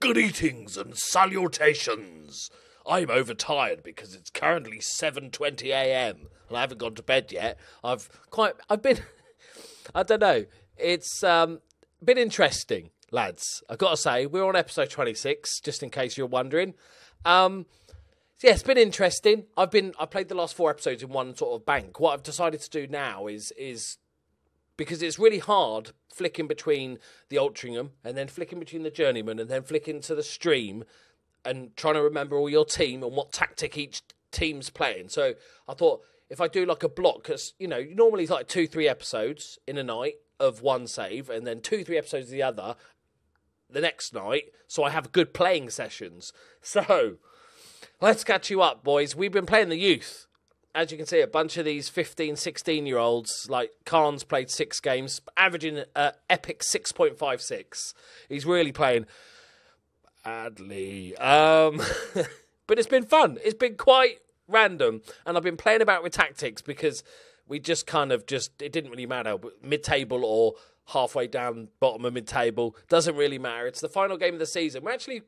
Good eatings and salutations. I'm overtired because it's currently 7:20 a.m. and I haven't gone to bed yet. I've quite I've been I don't know. It's um been interesting, lads. I've got to say, we're on episode 26 just in case you're wondering. Um yeah, it's been interesting. I've been I played the last four episodes in one sort of bank. What I've decided to do now is is because it's really hard flicking between the Altrincham and then flicking between the Journeyman and then flicking to the stream and trying to remember all your team and what tactic each team's playing. So I thought if I do like a block, because you know normally it's like two three episodes in a night of one save and then two three episodes of the other the next night, so I have good playing sessions. So let's catch you up, boys. We've been playing the youth as you can see, a bunch of these 15, 16 year olds, like Khan's played six games, averaging uh, epic 6.56. He's really playing badly. Um, but it's been fun. It's been quite random. And I've been playing about with tactics because we just kind of just, it didn't really matter. Mid table or halfway down, bottom of mid table, doesn't really matter. It's the final game of the season. We're actually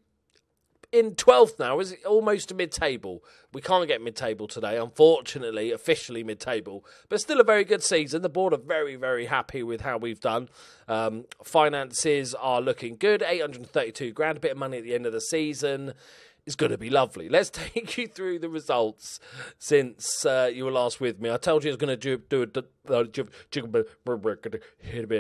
in 12th now, is almost mid table. We can't get mid table today, unfortunately, officially mid table, but still a very good season. The board are very, very happy with how we've done. Um, finances are looking good 832 grand, a bit of money at the end of the season. Is going to be lovely. Let's take you through the results since uh, you were last with me. I told you I was going to do,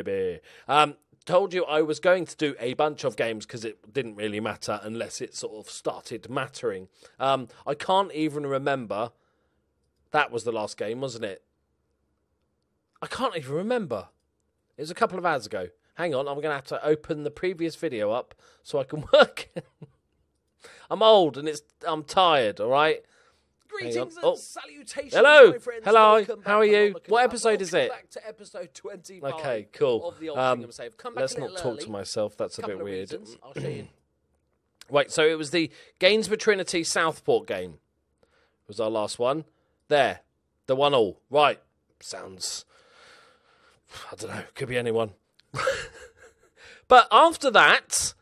a. Um, told you I was going to do a bunch of games because it didn't really matter unless it sort of started mattering. Um, I can't even remember. That was the last game, wasn't it? I can't even remember. It was a couple of hours ago. Hang on, I'm going to have to open the previous video up so I can work. I'm old and it's I'm tired, all right? Greetings and oh. salutations, Hello, friends. hello. How are you? What episode is it? Back to episode 25 Okay, cool. Of the old Um, Bingham Save. Come back Let's not talk early. to myself. That's a bit weird. reasons. I'll show you. Right, so it was the Gainsborough Trinity Southport game. Was our last one. There. The one all. Right. Sounds I don't know, could be anyone. but after that,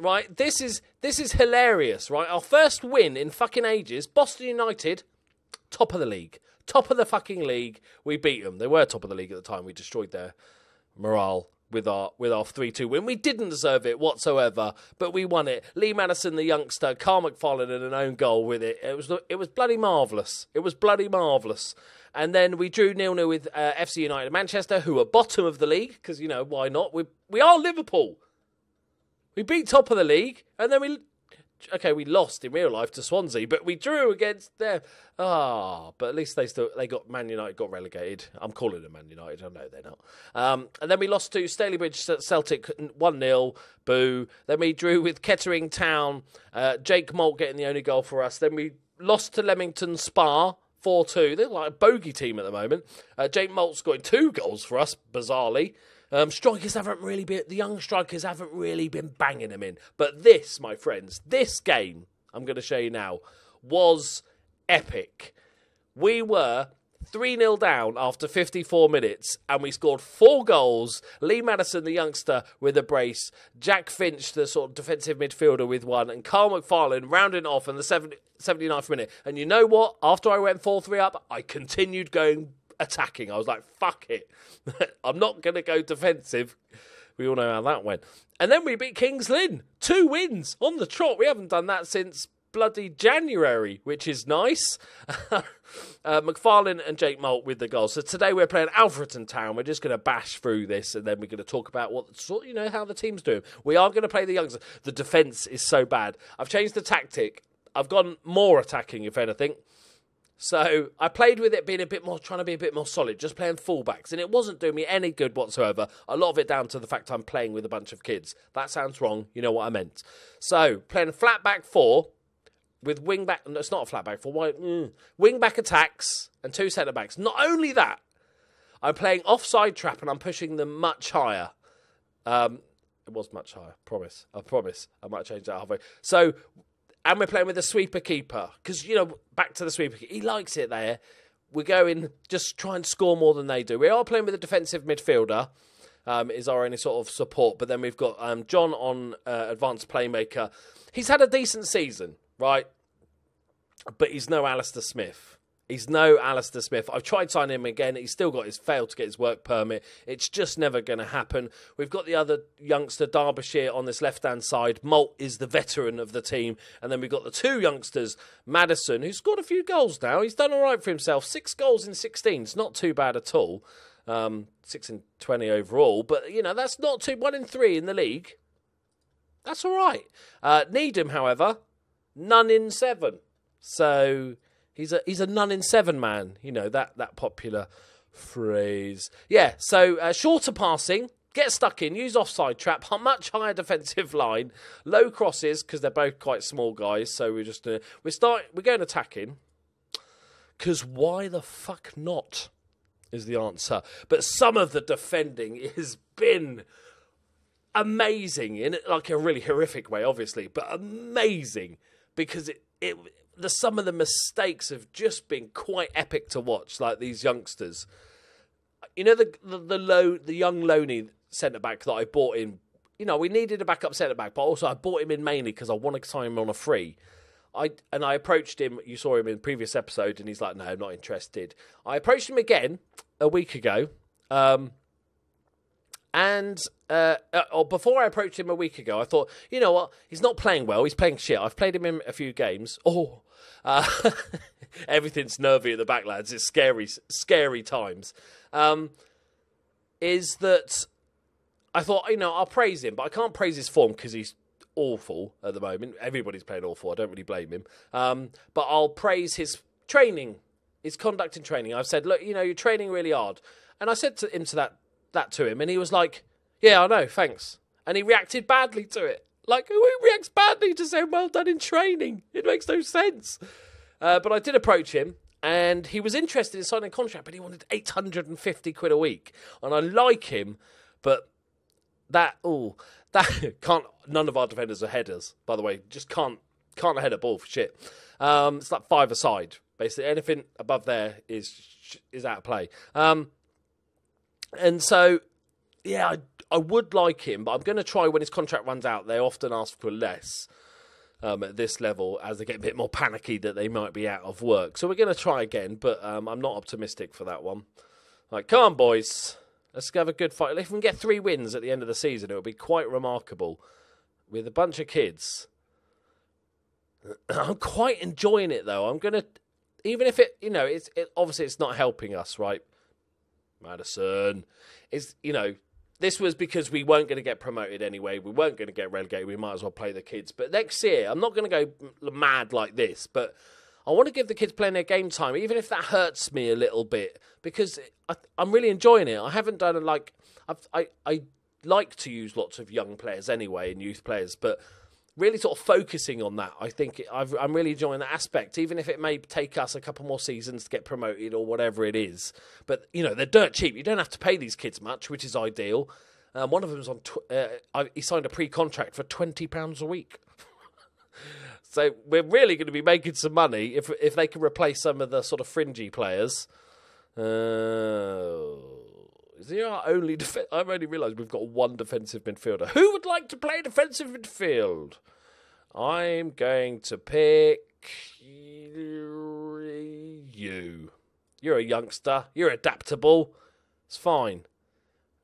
right, this is this is hilarious, right? Our first win in fucking ages, Boston United, top of the league. Top of the fucking league. We beat them. They were top of the league at the time. We destroyed their morale with our with our three two win. We didn't deserve it whatsoever, but we won it. Lee Madison, the youngster, Carl McFarlane, and an own goal with it. It was it was bloody marvelous. It was bloody marvelous. And then we drew nil nil with uh, FC United Manchester, who are bottom of the league because you know why not? We we are Liverpool. We beat top of the league, and then we okay, we lost in real life to Swansea, but we drew against them. Ah, but at least they still they got Man United got relegated. I'm calling them Man United. I know they're not. Um, and then we lost to Stalybridge Celtic one 0 Boo. Then we drew with Kettering Town. Uh, Jake Malt getting the only goal for us. Then we lost to Leamington Spa. 4 2. They're like a bogey team at the moment. Uh, Jake Malt scoring two goals for us, bizarrely. Um, strikers haven't really been, the young strikers haven't really been banging them in. But this, my friends, this game, I'm going to show you now, was epic. We were 3 0 down after 54 minutes, and we scored four goals. Lee Madison, the youngster, with a brace, Jack Finch, the sort of defensive midfielder, with one, and Carl McFarlane rounding off in the 70, 79th minute. And you know what? After I went 4 3 up, I continued going attacking. I was like, fuck it. I'm not going to go defensive. We all know how that went. And then we beat Kings Lynn. Two wins on the trot. We haven't done that since bloody January, which is nice. uh, McFarlane and Jake Malt with the goals. So today we're playing Alfreton Town. We're just going to bash through this and then we're going to talk about what sort, you know, how the team's doing. We are going to play the youngsters. The defence is so bad. I've changed the tactic. I've gone more attacking, if anything. So I played with it being a bit more, trying to be a bit more solid, just playing fullbacks, and it wasn't doing me any good whatsoever. A lot of it down to the fact I'm playing with a bunch of kids. That sounds wrong. You know what I meant. So playing flat back four with wing back. No, it's not a flat back four. Why? Mm, wing back attacks and two centre backs. Not only that, I'm playing offside trap and I'm pushing them much higher. Um, it was much higher. Promise. I promise. I might change that halfway. So and we're playing with a sweeper keeper because you know back to the sweeper he likes it there we're going just try and score more than they do we are playing with a defensive midfielder um, is our only sort of support. But then we've got um, John on uh, advanced playmaker. He's had a decent season, right? But he's no Alistair Smith. He's no Alistair Smith. I've tried signing him again. He's still got his failed to get his work permit. It's just never going to happen. We've got the other youngster, Derbyshire, on this left hand side. Malt is the veteran of the team. And then we've got the two youngsters, Madison, who's scored a few goals now. He's done all right for himself. Six goals in 16. It's not too bad at all. Um, six in 20 overall. But, you know, that's not too. One in three in the league. That's all right. Uh, Needham, however, none in seven. So He's a he's a none in seven man. You know that that popular phrase. Yeah. So uh, shorter passing. Get stuck in, use offside trap, much higher defensive line, low crosses because they're both quite small guys. So we're just uh, we start we're going attacking. Because why the fuck not? Is the answer. But some of the defending has been amazing in like a really horrific way, obviously, but amazing because it it the some of the mistakes have just been quite epic to watch. Like these youngsters, you know, the the, the low, the young loanee centre back that I bought in. You know, we needed a backup centre back, but also I bought him in mainly because I want to sign him on a free. I and I approached him. You saw him in the previous episode, and he's like, "No, I'm not interested." I approached him again a week ago, um, and uh, uh, or before I approached him a week ago, I thought, you know what? He's not playing well. He's playing shit. I've played him in a few games. Oh, uh, everything's nervy at the back, lads. It's scary, scary times. Um, is that I thought, you know, I'll praise him, but I can't praise his form because he's awful at the moment. Everybody's playing awful. I don't really blame him. Um, but I'll praise his training, his conduct in training. I've said, look, you know, you're training really hard. And I said to him to that that to him, and he was like, "Yeah, I know, thanks." And he reacted badly to it. Like, who reacts badly to saying well done in training? It makes no sense. Uh, but I did approach him, and he was interested in signing a contract, but he wanted 850 quid a week. And I like him, but that, oh, that can't, none of our defenders are headers, by the way. Just can't, can't head a ball for shit. Um, it's like five aside, basically. Anything above there is is out of play. Um, and so, yeah, I, I would like him, but I'm going to try when his contract runs out. They often ask for less um, at this level as they get a bit more panicky that they might be out of work. So we're going to try again, but um, I'm not optimistic for that one. Like, come on, boys. Let's have a good fight. If we can get three wins at the end of the season, it would be quite remarkable with a bunch of kids. I'm quite enjoying it though. I'm gonna, even if it, you know, it's it, obviously it's not helping us, right? Madison is, you know, this was because we weren't going to get promoted anyway. We weren't going to get relegated. We might as well play the kids. But next year, I'm not going to go mad like this, but I want to give the kids plenty of game time, even if that hurts me a little bit, because I, am really enjoying it. I haven't done like I've, I I like to use lots of young players anyway and youth players, but really sort of focusing on that. I think i am really enjoying that aspect, even if it may take us a couple more seasons to get promoted or whatever it is. But you know, they're dirt cheap. You don't have to pay these kids much, which is ideal. Um, one of them's on. Tw- uh, he signed a pre-contract for twenty pounds a week. so we're really going to be making some money if if they can replace some of the sort of fringy players. Uh, is he our only def- I've only realised we've got one defensive midfielder. Who would like to play defensive midfield? I'm going to pick you. You're a youngster. You're adaptable. It's fine.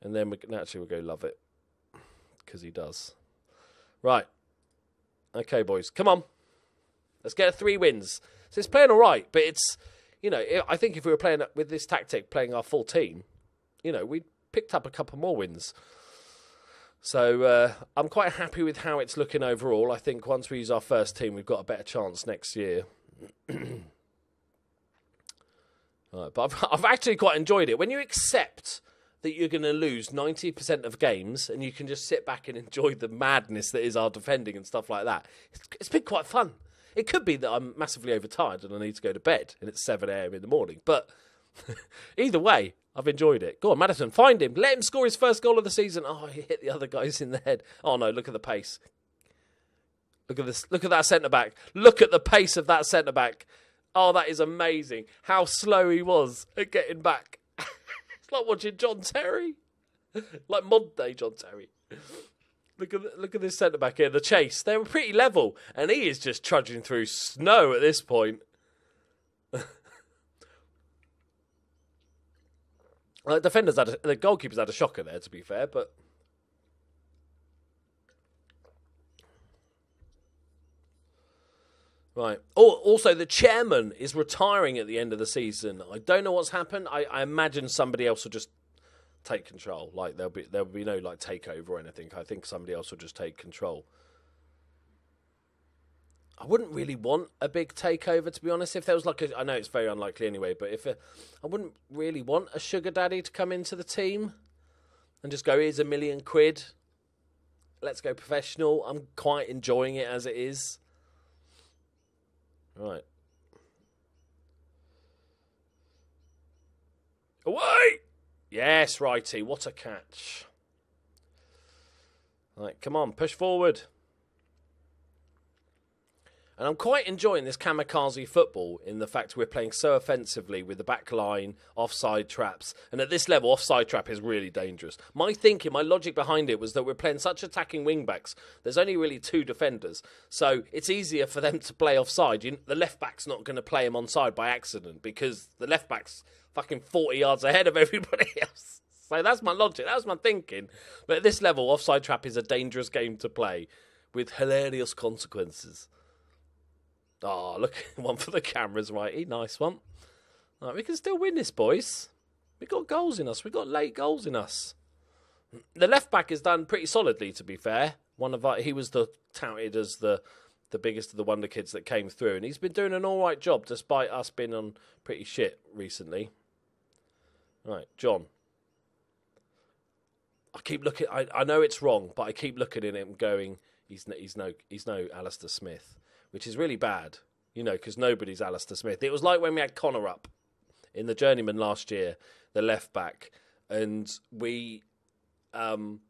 And then we naturally we'll go love it because he does. Right. Okay, boys, come on. Let's get three wins. So it's playing all right, but it's you know I think if we were playing with this tactic, playing our full team, you know, we picked up a couple more wins. So uh, I'm quite happy with how it's looking overall. I think once we use our first team, we've got a better chance next year. right, but I've, I've actually quite enjoyed it. When you accept that you're going to lose 90% of games and you can just sit back and enjoy the madness that is our defending and stuff like that, it's, it's been quite fun. It could be that I'm massively overtired and I need to go to bed and it's 7 a.m. in the morning, but either way, I've enjoyed it. Go on, Madison, find him. Let him score his first goal of the season. Oh, he hit the other guys in the head. Oh no, look at the pace. Look at this. Look at that centre back. Look at the pace of that centre back. Oh, that is amazing. How slow he was at getting back. it's like watching John Terry. like modern day John Terry. Look at look at this centre back here, the chase. They were pretty level, and he is just trudging through snow at this point. The defenders had a, the goalkeepers had a shocker there, to be fair, but Right. Oh, also the chairman is retiring at the end of the season. I don't know what's happened. I, I imagine somebody else will just take control. Like there'll be there'll be no like takeover or anything. I think somebody else will just take control. I wouldn't really want a big takeover to be honest. If there was like a, I know it's very unlikely anyway, but if a, I wouldn't really want a sugar daddy to come into the team and just go, here's a million quid. Let's go professional. I'm quite enjoying it as it is. Right. Away! Yes, righty. What a catch. Right, come on, push forward. And I'm quite enjoying this kamikaze football in the fact we're playing so offensively with the back line, offside traps. And at this level, offside trap is really dangerous. My thinking, my logic behind it was that we're playing such attacking wing backs. There's only really two defenders. So it's easier for them to play offside. You, the left back's not going to play him onside by accident because the left back's fucking 40 yards ahead of everybody else. So that's my logic. That was my thinking. But at this level, offside trap is a dangerous game to play with hilarious consequences. Oh, look, one for the cameras, righty. Nice one. Right, we can still win this, boys. We got goals in us. We got late goals in us. The left back has done pretty solidly, to be fair. One of our, he was the touted as the the biggest of the wonder kids that came through, and he's been doing an all right job despite us being on pretty shit recently. Right, John. I keep looking. I, I know it's wrong, but I keep looking at him, going, "He's no, he's no, he's no Alistair Smith." Which is really bad, you know, because nobody's Alistair Smith. It was like when we had Connor up in the Journeyman last year, the left back, and we, um,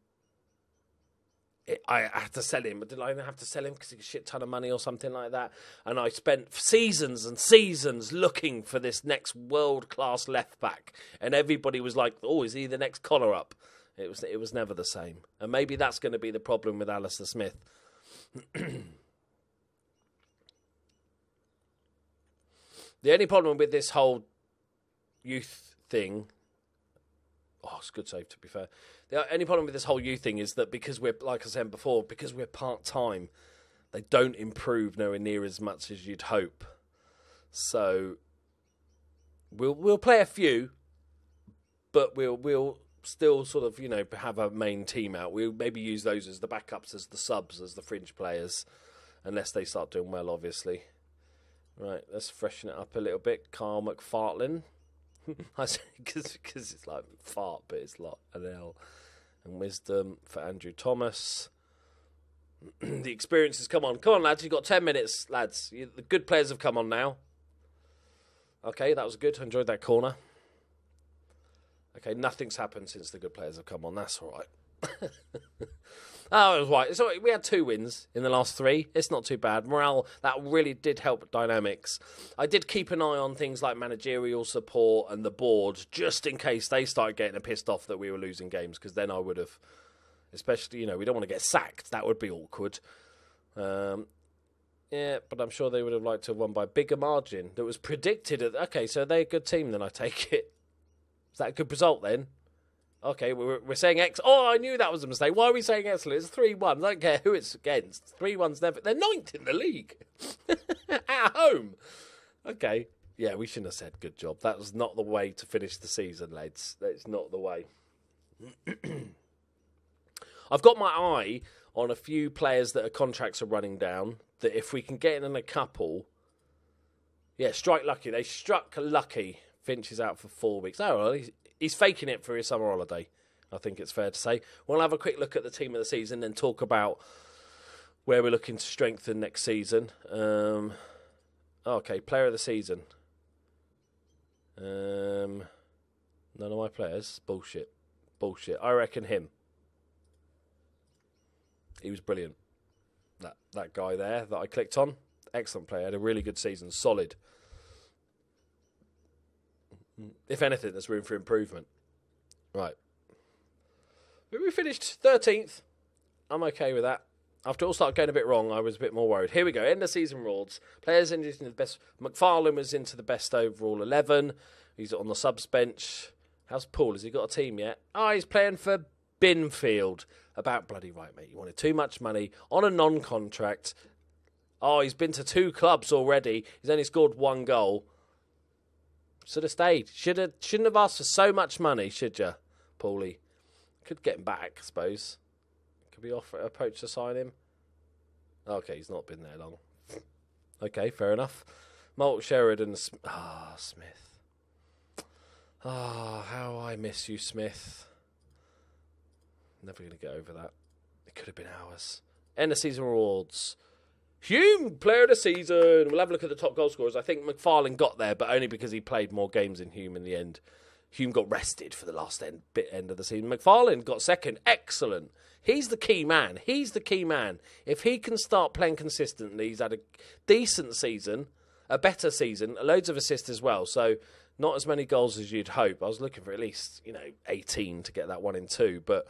it, I had to sell him. But did I have to sell him because he a shit ton of money or something like that? And I spent seasons and seasons looking for this next world class left back, and everybody was like, "Oh, is he the next Connor up?" It was it was never the same, and maybe that's going to be the problem with Alistair Smith. The only problem with this whole youth thing. Oh, it's good save to be fair. The only problem with this whole youth thing is that because we're, like I said before, because we're part time, they don't improve nowhere near as much as you'd hope. So we'll we'll play a few, but we'll we'll still sort of you know have a main team out. We'll maybe use those as the backups, as the subs, as the fringe players, unless they start doing well, obviously. Right, let's freshen it up a little bit. Carl McFartlin. Because it's like fart, but it's like an L. And wisdom for Andrew Thomas. the experiences come on. Come on, lads. You've got 10 minutes, lads. You, the good players have come on now. Okay, that was good. Enjoyed that corner. Okay, nothing's happened since the good players have come on. That's all right. Oh, it was right. So we had two wins in the last three. It's not too bad. Morale that really did help dynamics. I did keep an eye on things like managerial support and the board, just in case they started getting pissed off that we were losing games, because then I would have, especially you know, we don't want to get sacked. That would be awkward. Um, yeah, but I'm sure they would have liked to have won by a bigger margin. That was predicted. At, okay, so they're a good team. Then I take it. Is that a good result then? Okay, we're, we're saying X. Oh, I knew that was a mistake. Why are we saying excellent? It's 3 1. I don't care who it's against. 3 1's never. They're ninth in the league. At home. Okay. Yeah, we shouldn't have said good job. That was not the way to finish the season, lads. That's not the way. I've got my eye on a few players that are contracts are running down. That if we can get in a couple. Yeah, strike lucky. They struck lucky. Finch is out for four weeks. Oh, well, he's faking it for his summer holiday. I think it's fair to say. We'll have a quick look at the team of the season and talk about where we're looking to strengthen next season. Um, okay, player of the season. Um, none of my players. Bullshit. Bullshit. I reckon him. He was brilliant. That that guy there that I clicked on, excellent player. Had a really good season. Solid. If anything, there's room for improvement. Right. We finished 13th. I'm okay with that. After all started going a bit wrong, I was a bit more worried. Here we go. End of season rewards. Players into the best. McFarlane was into the best overall 11. He's on the subs bench. How's Paul? Has he got a team yet? Oh, he's playing for Binfield. About bloody right, mate. You wanted too much money on a non contract. Oh, ah, he's been to two clubs already. He's only scored one goal. Should have stayed. Should have shouldn't have asked for so much money, should you, Paulie? Could get him back, I suppose. Could be offer approach to sign him? Okay, he's not been there long. okay, fair enough. Malt Sheridan. Ah, oh, Smith. Ah, oh, how I miss you, Smith. Never to get over that. It could have been ours. End of season rewards. Hume, player of the season. We'll have a look at the top goal scorers. I think McFarlane got there, but only because he played more games than Hume in the end. Hume got rested for the last end, bit end of the season. McFarlane got second. Excellent. He's the key man. He's the key man. If he can start playing consistently, he's had a decent season, a better season, loads of assists as well. So not as many goals as you'd hope. I was looking for at least, you know, 18 to get that one in two. But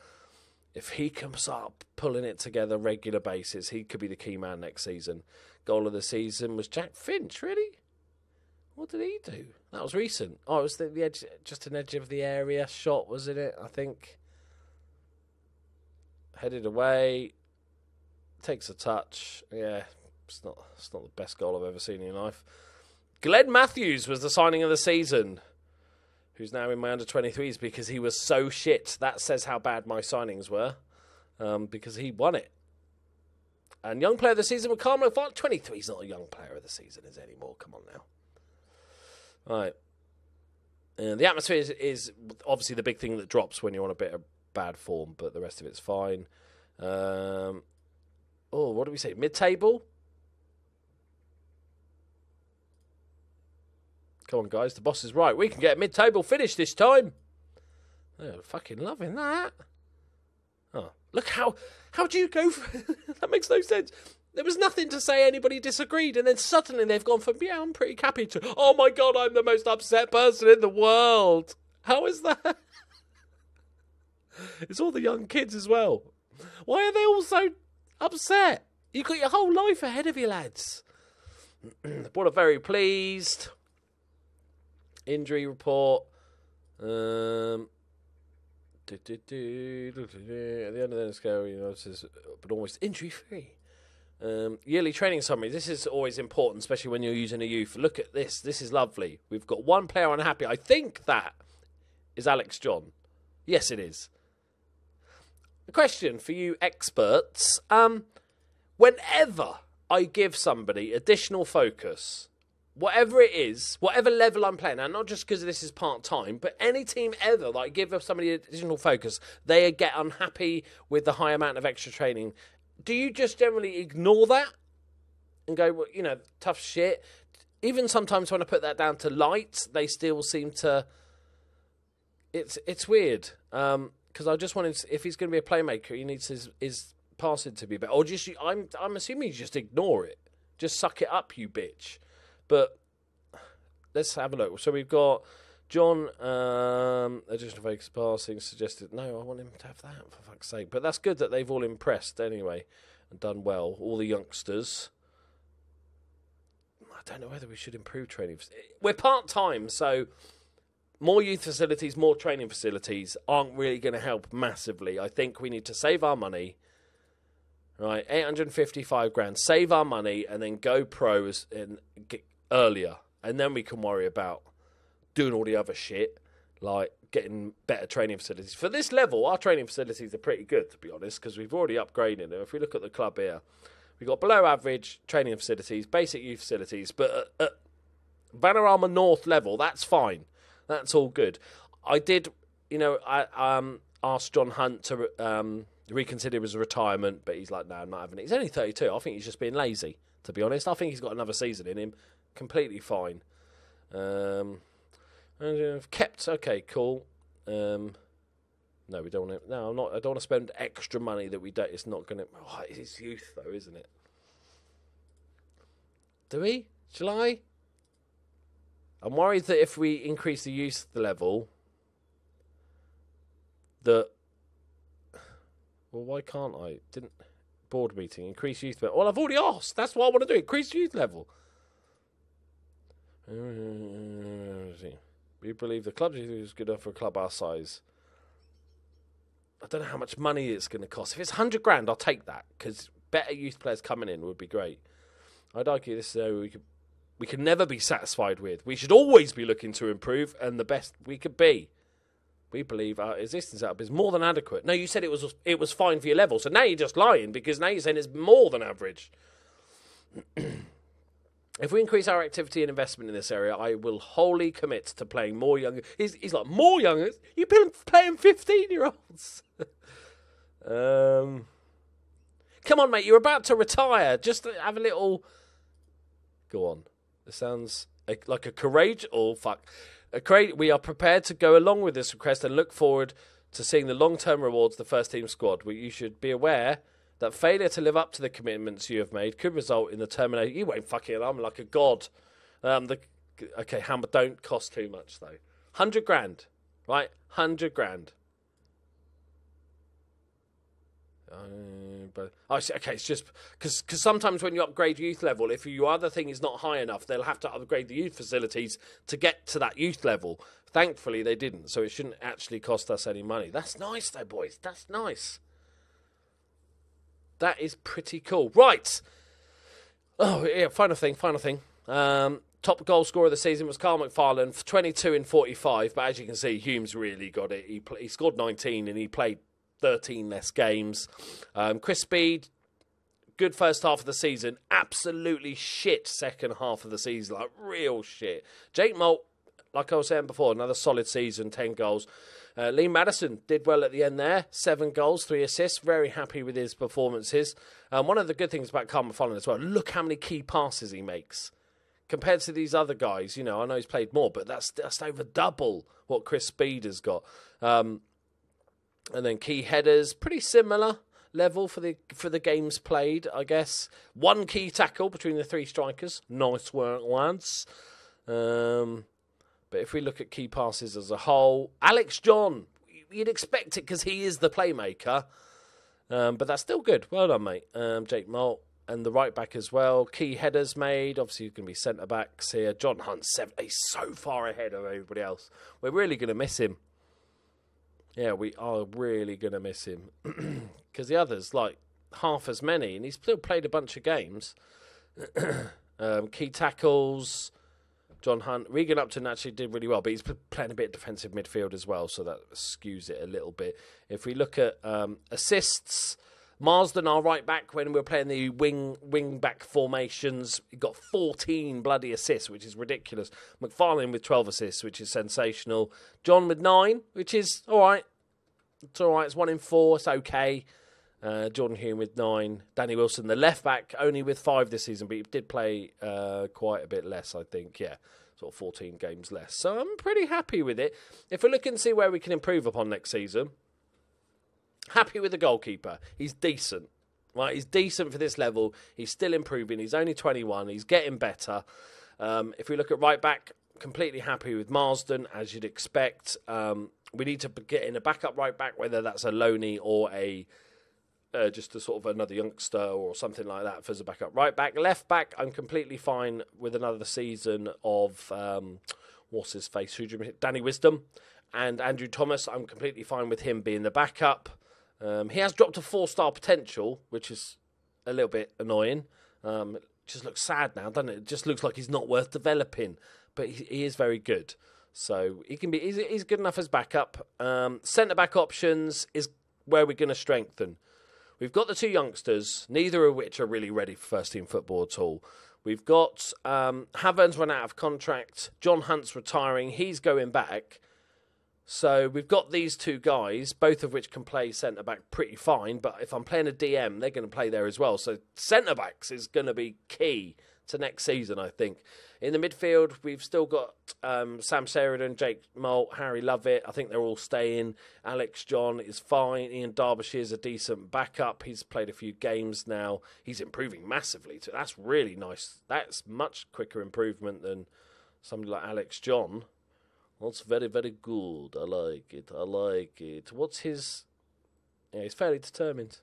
if he comes up pulling it together regular basis, he could be the key man next season. Goal of the season was Jack Finch, really? What did he do? That was recent. Oh, it was the, the edge, just an edge of the area shot, wasn't it? I think. Headed away, takes a touch. Yeah, it's not. It's not the best goal I've ever seen in life. Glenn Matthews was the signing of the season, who's now in my under 23s because he was so shit. That says how bad my signings were um, because he won it. And young player of the season, with McCarthy, 23 is not a young player of the season, is anymore. Come on now. Right. And the atmosphere is, is, obviously the big thing that drops when you're on a bit of bad form, but the rest of it's fine. Um, oh, what do we say? Mid table? Come on, guys. The boss is right. We can get a mid table finish this time. Oh, fucking loving that. Oh, look how. How do you go? For, that makes no sense. There was nothing to say anybody disagreed, and then suddenly they've gone from, yeah, I'm pretty happy to, oh my god, I'm the most upset person in the world. How is that? it's all the young kids as well. Why are they all so upset? You've got your whole life ahead of you, lads. What a very pleased injury report. Um, at the end of the scale, you says, but almost injury free. Um, yearly training summary. This is always important, especially when you're using a youth. Look at this. This is lovely. We've got one player unhappy. I think that is Alex John. Yes, it is. A question for you experts. Um, whenever I give somebody additional focus, whatever it is, whatever level I'm playing, and not just because this is part time, but any team ever, like give somebody additional focus, they get unhappy with the high amount of extra training. Do you just generally ignore that and go, well, you know, tough shit? Even sometimes when I put that down to light, they still seem to. It's it's weird because um, I just wanted if he's going to be a playmaker, he needs his his passing to be better. Or just I'm I'm assuming you just ignore it, just suck it up, you bitch. But let's have a look. So we've got John, um, additional focus passing suggested. No, I want him to have that for fuck's sake. But that's good that they've all impressed anyway and done well. All the youngsters. I don't know whether we should improve training. We're part time, so more youth facilities, more training facilities aren't really going to help massively. I think we need to save our money. Right, 855 grand. Save our money and then go pros and get, earlier, and then we can worry about doing all the other shit like getting better training facilities. For this level, our training facilities are pretty good, to be honest, because we've already upgraded them. If we look at the club here, we've got below average training facilities, basic youth facilities, but at, Vanarama North level, that's fine. That's all good. I did, you know, I um, asked John Hunt to um, reconsider his retirement, but he's like, no, I'm not having it. He's only 32. I think he's just being lazy, to be honest. I think he's got another season in him completely fine. Um, and uh, kept okay, cool. Um, no, we don't want to. No, I'm not. I don't want to spend extra money that we don't. It's not going to. Oh, it's youth though, isn't it? Do we? Shall I? I'm worried that if we increase the youth level, that Well, why can't I? Didn't board meeting increase youth level? Well, I've already asked. That's what I want to do. Increase youth level. Mm-hmm. We believe the club is good enough for a club our size. I don't know how much money it's going to cost. If it's hundred grand, I'll take that because better youth players coming in would be great. I'd argue this is we could we can never be satisfied with. We should always be looking to improve, and the best we could be. We believe our existence setup is more than adequate. No, you said it was it was fine for your level, so now you're just lying because now you're saying it's more than average. if we increase our activity and investment in this area, I will wholly commit to playing more young. He's, he's like more young. You've been playing fifteen year olds. um, come on, mate. You're about to retire. Just have a little. Go on. It sounds like a courage. Oh fuck, a great. We are prepared to go along with this request and look forward to seeing the long-term rewards of the first team squad. You should be aware that failure to live up to the commitments you have made could result in the termination. You won't fucking. I'm like a god. Um, the okay, hammer don't cost too much though. Hundred grand, right? Hundred grand. Uh, but I oh, okay, it's just because because sometimes when you upgrade youth level, if your other thing is not high enough, they'll have to upgrade the youth facilities to get to that youth level. Thankfully, they didn't, so it shouldn't actually cost us any money. That's nice, though, boys. That's nice. That is pretty cool. Right. Oh yeah, final thing, final thing. Um, top goal scorer of the season was Carl McFarlane, 22 in 45. But as you can see, Humes really got it. He, he scored 19 and he played 13 less games. Um, Chris Speed, good first half of the season, absolutely shit second half of the season, like real shit. Jake Malt, like I was saying before, another solid season, 10 goals. Uh, Lee Madison did well at the end there, seven goals, three assists. Very happy with his performances. Um, one of the good things about Carl McFarlane as well, look how many key passes he makes compared to these other guys. You know, I know he's played more, but that's that's over double what Chris Speed has got. Um, and then key headers, pretty similar level for the for the games played, I guess. One key tackle between the three strikers. Nice work, lads. Um, but if we look at key passes as a whole, Alex John, you'd expect it because he is the playmaker. Um, but that's still good. Well done, mate. Um, Jake Malt and the right back as well. Key headers made. Obviously, going to be centre backs here. John Hunt, seven. He's so far ahead of everybody else. We're really going to miss him yeah, we are really going to miss him because the others like half as many, and he's still played a bunch of games. um, key tackles, John Hunt, Regan Upton actually did really well, but he's playing a bit of defensive midfield as well, so that skews it a little bit. If we look at um, assists. Marsden, our right back, when we were playing the wing wing back formations, he got 14 bloody assists, which is ridiculous. McFarlane with 12 assists, which is sensational. John with nine, which is all right. It's all right. It's one in four. It's okay. Uh, Jordan Hume with nine. Danny Wilson, the left back, only with five this season, but he did play uh, quite a bit less, I think. Yeah, sort of 14 games less. So I'm pretty happy with it. If we look and see where we can improve upon next season, Happy with the goalkeeper. He's decent. Right, he's decent for this level. He's still improving. He's only 21. He's getting better. Um, if we look at right back, completely happy with Marsden, as you'd expect. Um, we need to get in a backup right back, whether that's a loanee or a uh, just a sort of another youngster or something like that for a backup right back. Left back, I'm completely fine with another season of um, what's his face, Danny Wisdom and Andrew Thomas. I'm completely fine with him being the backup. Um, he has dropped a four star potential, which is a little bit annoying. Um, it just looks sad now, doesn't it? It just looks like he's not worth developing, but he, he is very good. So he can be he's, he's good enough as backup. Um, Centre back options is where we're going to strengthen. We've got the two youngsters, neither of which are really ready for first team football at all. We've got um, Haverns run out of contract. John Hunt's retiring. He's going back. So we've got these two guys, both of which can play centre back pretty fine. But if I'm playing a DM, they're going to play there as well. So centre backs is going to be key to next season, I think. In the midfield, we've still got um, Sam Sheridan, Jake Malt, Harry Lovett. I think they're all staying. Alex John is fine. Ian Derbyshire is a decent backup. He's played a few games now. He's improving massively. Too. That's really nice. That's much quicker improvement than somebody like Alex John. That's very, very good. I like it. I like it. What's his Yeah, he's fairly determined.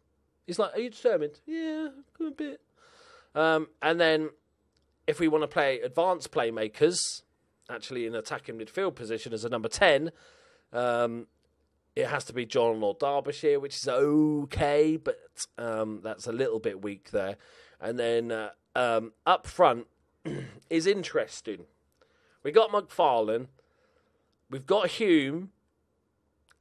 He's like, "Are you determined?" Yeah, a bit. Um, and then, if we want to play advanced playmakers, actually in attacking midfield position as a number ten, um, it has to be John or Derbyshire, which is okay, but um, that's a little bit weak there. And then uh, um, up front is interesting. We got McFarlane, we've got Hume,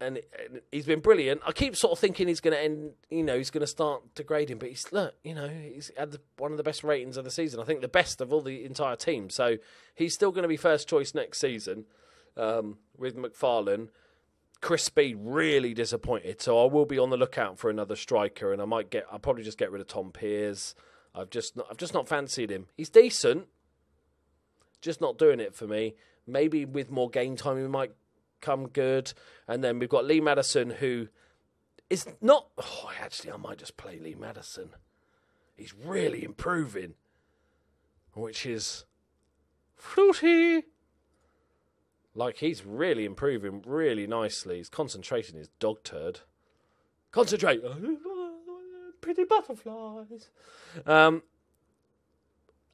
and, and he's been brilliant. I keep sort of thinking he's going to end, you know, he's going to start degrading, but he's look, you know, he's had the, one of the best ratings of the season. I think the best of all the entire team. So he's still going to be first choice next season um, with McFarlane. Chris Speed really disappointed, so I will be on the lookout for another striker, and I might get. I'll probably just get rid of Tom Pears. I've just not, I've just not fancied him. He's decent, just not doing it for me. Maybe with more game time, he might come good. And then we've got Lee Madison, who is not. Oh, actually, I might just play Lee Madison. He's really improving, which is fruity. Like he's really improving really nicely. His concentration is dog turd. Concentrate. Pretty butterflies. Um,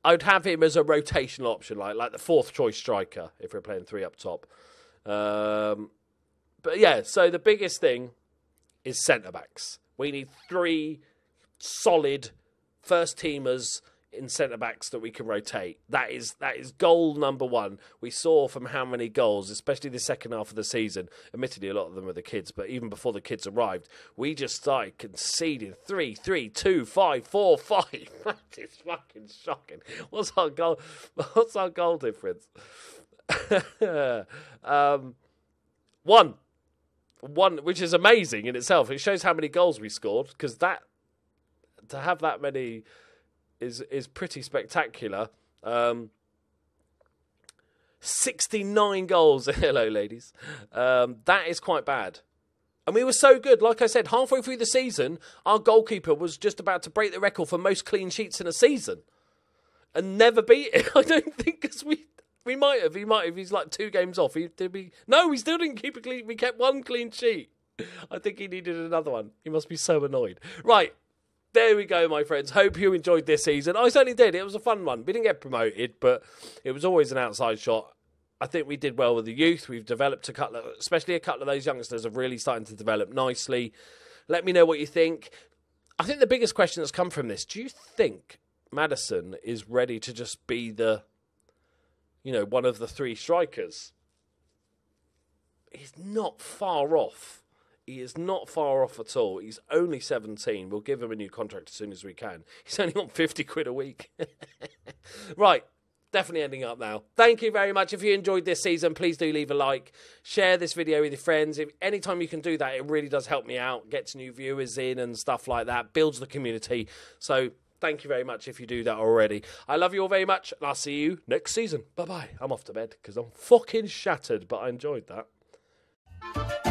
I'd have him as a rotational option, like like the fourth choice striker if we're playing three up top. Um, but yeah, so the biggest thing is centre backs. We need three solid first teamers in centre backs that we can rotate. That is that is goal number one. We saw from how many goals, especially the second half of the season. Admittedly, a lot of them were the kids, but even before the kids arrived, we just started conceding three, three, two, five, four, five. that is fucking shocking. What's our goal? What's our goal difference? um, one, one, which is amazing in itself. It shows how many goals we scored because that to have that many is is pretty spectacular. Um, 69 goals. Hello, ladies. Um, that is quite bad. And we were so good. Like I said, halfway through the season, our goalkeeper was just about to break the record for most clean sheets in a season and never beat it. I don't think because we we might have. He might have. He's like two games off. He did we? No, we still didn't keep a clean. We kept one clean sheet. I think he needed another one. He must be so annoyed. Right. There we go, my friends. Hope you enjoyed this season. I certainly did. It was a fun one. We didn't get promoted, but it was always an outside shot. I think we did well with the youth. We've developed a couple of, especially a couple of those youngsters are really starting to develop nicely. Let me know what you think. I think the biggest question that's come from this: Do you think Madison is ready to just be the, you know, one of the three strikers? He's not far off. He is not far off at all. He's only 17. We'll give him a new contract as soon as we can. He's only on 50 quid a week. right. Definitely ending up now. Thank you very much. If you enjoyed this season, please do leave a like. Share this video with your friends. If anytime you can do that, it really does help me out. Gets new viewers in and stuff like that. Builds the community. So Thank you very much if you do that already. I love you all very much, and I'll see you next season. Bye bye. I'm off to bed because I'm fucking shattered, but I enjoyed that.